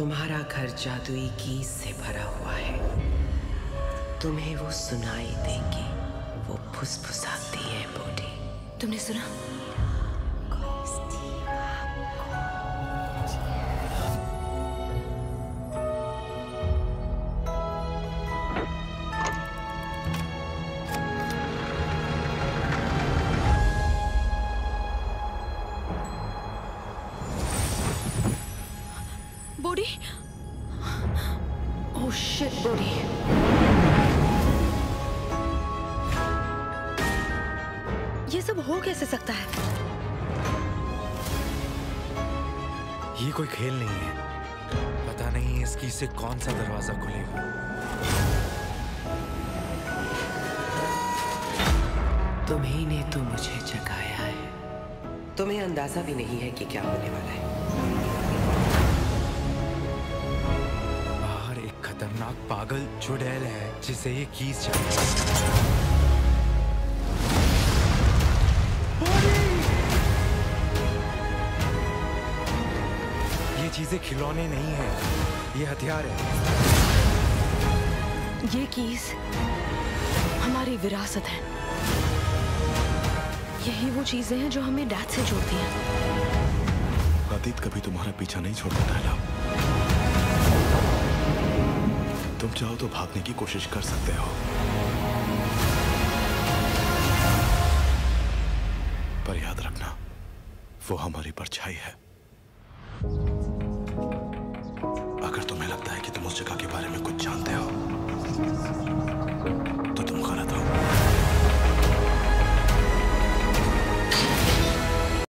तुम्हारा घर जादुई की से भरा हुआ है। तुम्हें वो सुनाई देंगी, वो फुसफुसाती है बोटी तुमने सुना? बूढ़ी? ओह शिट बूढ़ी। ये सब हो कैसे सकता है? ये कोई खेल नहीं है। पता नहीं इसकी से कौन सा दरवाज़ा खुलेगा। तुम्ही ने तो मुझे जगाया है। तुम्हें अंदाज़ा भी नहीं है कि क्या होने वाला है। खतरनाक पागल चुड़ैल है जिसे ये कीज चाहिए ये चीज़ें खिलौने नहीं है ये हथियार है। ये कीज हमारी विरासत है। यही वो चीज़ें हैं जो हमें डैड से जोड़ती हैं। अतीत कभी तुम्हारा पीछा नहीं छोड़ता टाइला तुम चाहो तो भागने की कोशिश कर सकते हो। पर याद रखना, वो हमारी परछाई है।